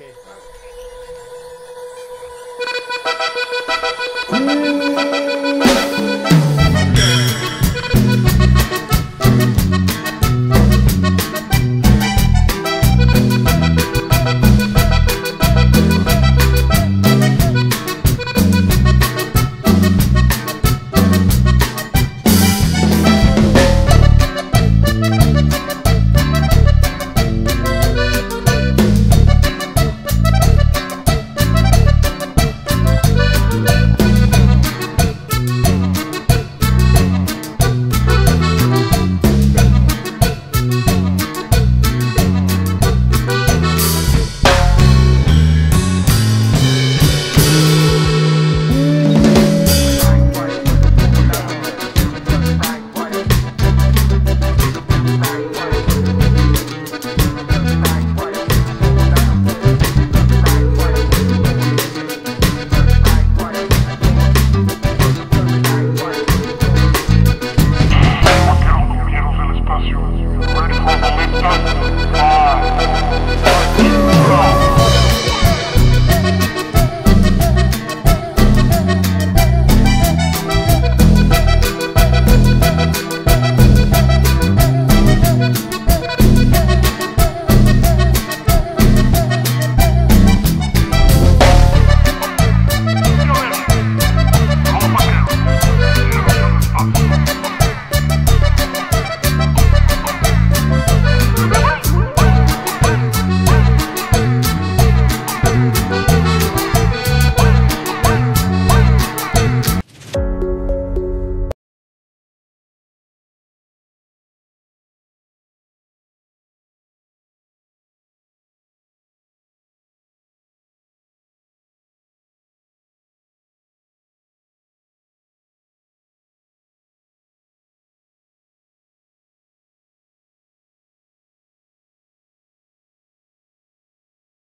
Okay. Rock.